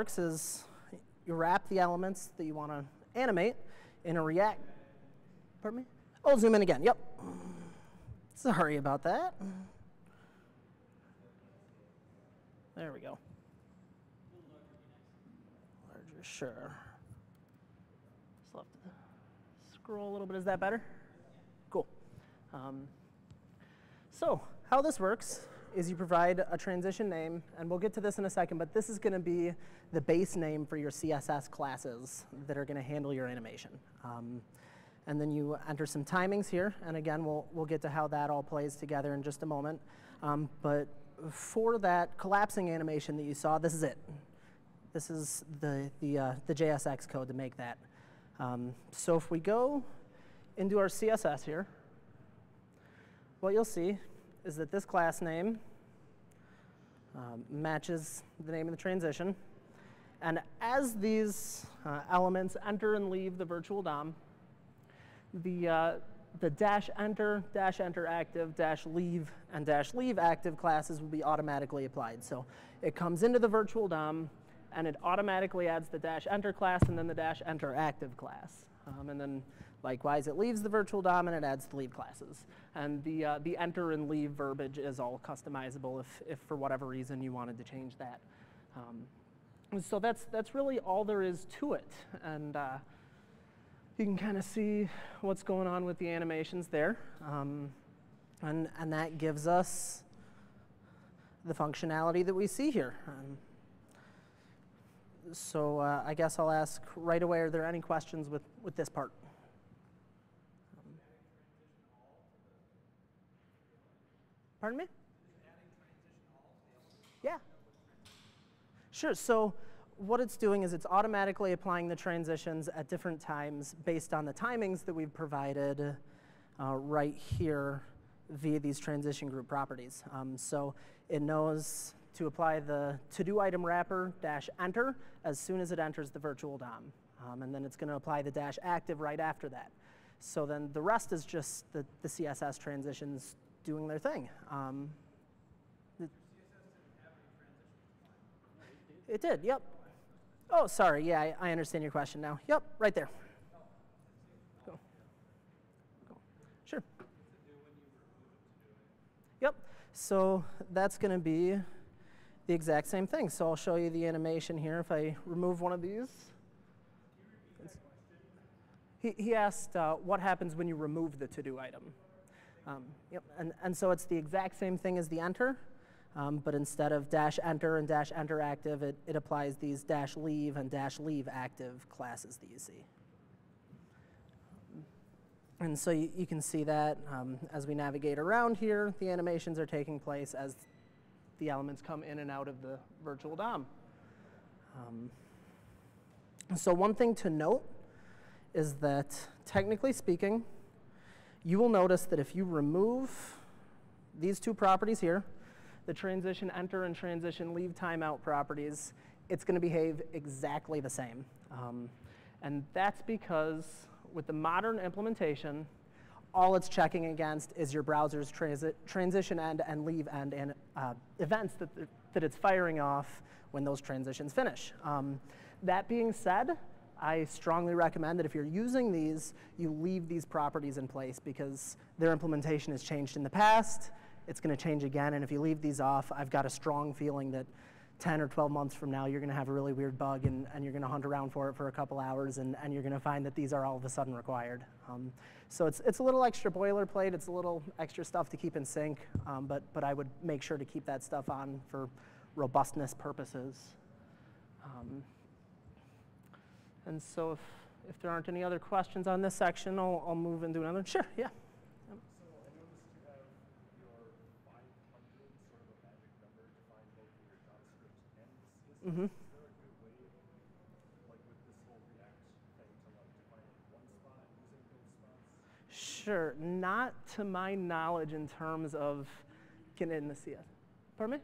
works is you wrap the elements that you want to animate in a React. Pardon me? Oh, zoom in again. Yep. Sorry about that. There we go. Larger, sure. Just scroll a little bit. Is that better? Cool. Um, so how this works is you provide a transition name, and we'll get to this in a second, but this is going to be the base name for your CSS classes that are going to handle your animation. Um, and then you enter some timings here, and again, we'll, we'll get to how that all plays together in just a moment. Um, but for that collapsing animation that you saw, this is it. This is the, the, uh, the JSX code to make that. Um, so if we go into our CSS here, what you'll see is that this class name um, matches the name of the transition. And as these uh, elements enter and leave the virtual DOM, the, uh, the dash enter, dash enter active, dash leave, and dash leave active classes will be automatically applied. So it comes into the virtual DOM, and it automatically adds the dash enter class and then the dash enter active class. Um, and then likewise, it leaves the virtual DOM and it adds the leave classes. And the, uh, the enter and leave verbiage is all customizable if, if for whatever reason you wanted to change that. Um, so that's, that's really all there is to it. And uh, you can kind of see what's going on with the animations there. Um, and, and that gives us the functionality that we see here. Um, so uh, I guess I'll ask right away, are there any questions with, with this part? Pardon me? Yeah. Sure, so what it's doing is it's automatically applying the transitions at different times based on the timings that we've provided uh, right here via these transition group properties. Um, so it knows to apply the to-do item wrapper dash enter as soon as it enters the virtual DOM. Um, and then it's going to apply the dash active right after that. So then the rest is just the, the CSS transitions doing their thing. Um, it did, yep. Oh, sorry, yeah, I, I, understand your question now. Yep, right there. Go. Sure. Yep, so that's going to be the exact same thing. So I'll show you the animation here. If I remove one of these. He, he asked uh, what happens when you remove the to-do item. Um, yep, and, and so it's the exact same thing as the enter, um, but instead of dash enter and dash enter active, it, it applies these dash leave and dash leave active classes that you see. And so you, you can see that um, as we navigate around here, the animations are taking place as the elements come in and out of the virtual DOM. Um, so one thing to note is that technically speaking, you will notice that if you remove these two properties here, the transition enter and transition leave timeout properties, it's going to behave exactly the same. Um, and that's because with the modern implementation, all it's checking against is your browser's transi transition end and leave end and uh, events that, that it's firing off when those transitions finish. Um, that being said, I strongly recommend that if you're using these, you leave these properties in place because their implementation has changed in the past, it's going to change again, and if you leave these off, I've got a strong feeling that 10 or 12 months from now, you're going to have a really weird bug and, and you're going to hunt around for it for a couple hours and, and you're going to find that these are all of a sudden required. Um, so it's, it's a little extra boilerplate, it's a little extra stuff to keep in sync, um, but, but I would make sure to keep that stuff on for robustness purposes. Um, and so if, if there aren't any other questions on this section, I'll, I'll move into another. Sure, yeah. Mm-hmm. Sure, not to my knowledge in terms of getting in the CS. Pardon me?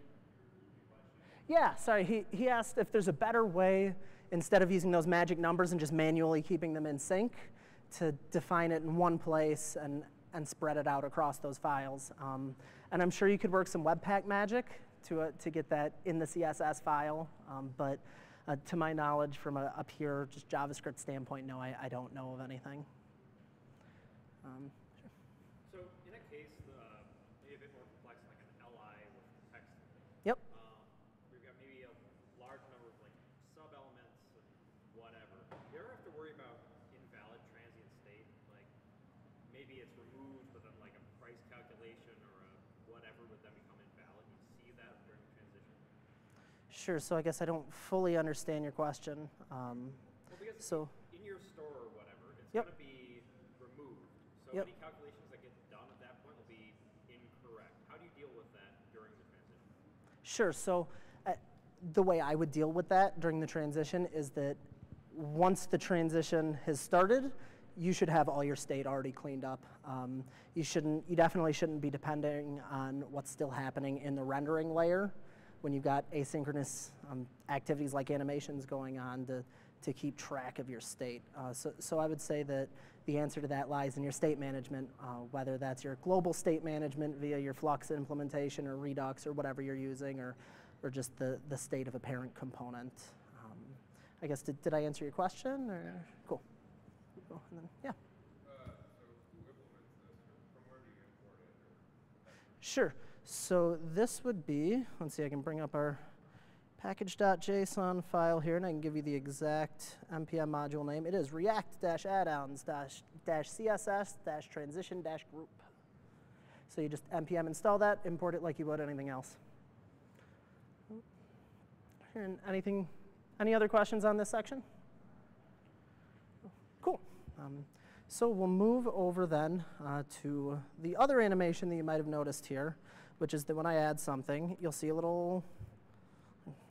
Yeah, sorry, he, he asked if there's a better way, instead of using those magic numbers and just manually keeping them in sync, to define it in one place and, and spread it out across those files. Um, and I'm sure you could work some Webpack magic to, uh, to get that in the CSS file. Um, but Uh, to my knowledge, from a, a pure just JavaScript standpoint, no, I, I don't know of anything. Um, So in that case, uh, maybe a bit more complex, like an li with text. yep. Um, we've got maybe a large number of like sub-elements and whatever. You ever have to worry about invalid transient state? Like maybe it's removed, but then like a price calculation or a whatever would then become invalid. You see that during the transition. Sure. So I guess I don't fully understand your question. Um, Well, because so in your store or whatever, it's Yep. going to be removed. So Yep. any calculations that get done at that point will be incorrect. How do you deal with that during the transition? Sure. So uh, the way I would deal with that during the transition is that once the transition has started, you should have all your state already cleaned up. Um, you shouldn't. You definitely shouldn't be depending on what's still happening in the rendering layer when you've got asynchronous um, activities like animations going on to to keep track of your state. Uh, so, so I would say that the answer to that lies in your state management, uh, whether that's your global state management via your Flux implementation or Redux or whatever you're using, or, or just the, the state of a parent component. I guess, did, did I answer your question? Or? Cool. cool. And then, yeah. Sure. So this would be, let's see, I can bring up our package.json file here, and I can give you the exact npm module name. It is react-addons-css-transition-group. So you just npm install that, import it like you would anything else. And anything, any other questions on this section? Cool. Um, so we'll move over then uh, to the other animation that you might have noticed here, which is that when I add something, you'll see a little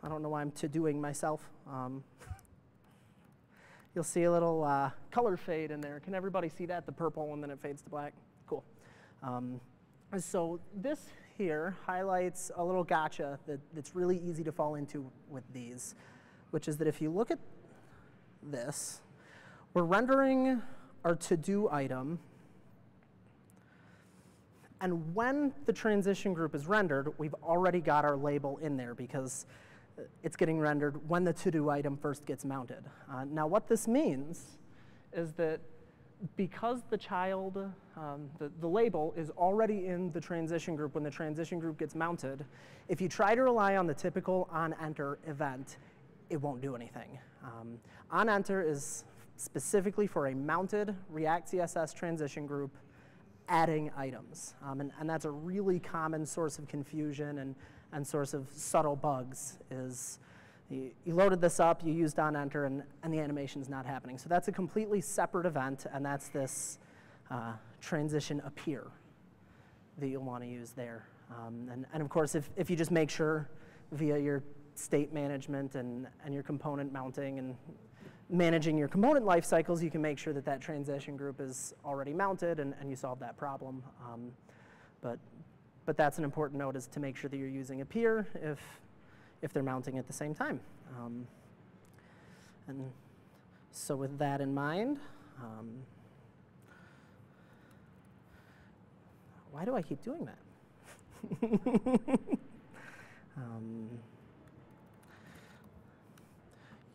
I don't know why I'm to-doing myself. Um, you'll see a little uh, color fade in there. Can everybody see that? The purple and then it fades to black? Cool. Um, so this here highlights a little gotcha that, that's really easy to fall into with these, which is that if you look at this, we're rendering our to-do item and when the transition group is rendered, we've already got our label in there because it's getting rendered when the to-do item first gets mounted. Uh, now what this means is that because the child, um, the, the label is already in the transition group when the transition group gets mounted, if you try to rely on the typical on-enter event, it won't do anything. Um, on-enter is specifically for a mounted React CSS transition group adding items. Um, and, and that's a really common source of confusion and, and source of subtle bugs is you, you loaded this up, you used onEnter, and, and the animation's not happening. So that's a completely separate event, and that's this uh, transition appear that you'll want to use there. Um, and, and of course, if, if you just make sure via your state management and, and your component mounting and managing your component life cycles, you can make sure that that transition group is already mounted and, and you solve that problem. Um, but, but that's an important note is to make sure that you're using appear if, if they're mounting at the same time. Um, and so with that in mind, um, why do I keep doing that? um,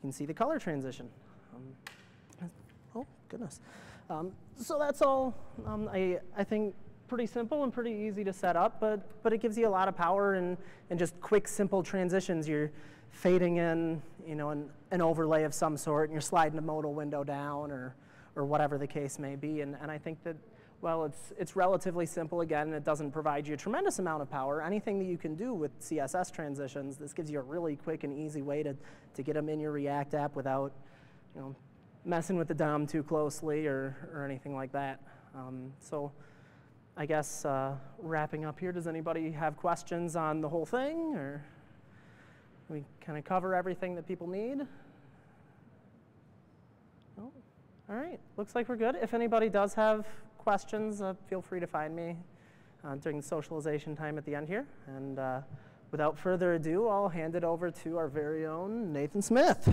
you can see the color transition. Um, oh, goodness. Um, so that's all, um, I, I think, pretty simple and pretty easy to set up, but, but it gives you a lot of power and, and just quick, simple transitions. You're fading in, you know, an, an overlay of some sort, and you're sliding a modal window down or, or whatever the case may be. And, and I think that, well, it's, it's relatively simple again, and it doesn't provide you a tremendous amount of power. Anything that you can do with CSS transitions, this gives you a really quick and easy way to, to get them in your React app without, you know, messing with the DOM too closely or, or anything like that. Um, so I guess uh, wrapping up here, does anybody have questions on the whole thing? Or we kind of cover everything that people need? No? All right, looks like we're good. If anybody does have questions, uh, feel free to find me uh, during the socialization time at the end here. And uh, without further ado, I'll hand it over to our very own Nathan Smith.